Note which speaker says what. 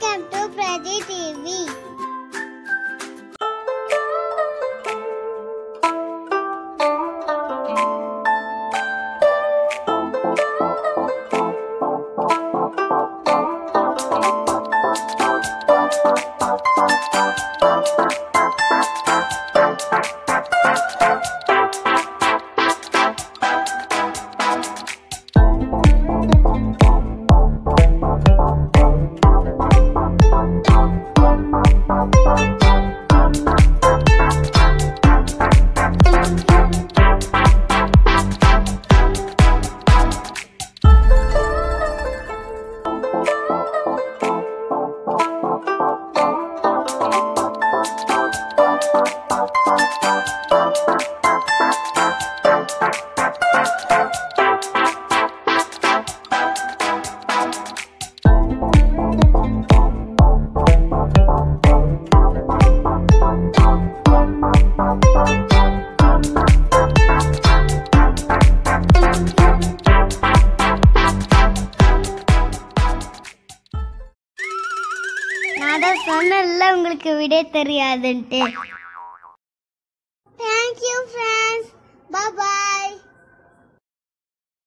Speaker 1: Welcome to Praji TV. நான் தான் சொன்னேன்ல உங்களுக்கு விடை தெரியாதுன்ட்டு.